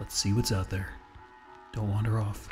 Let's see what's out there. Don't wander off.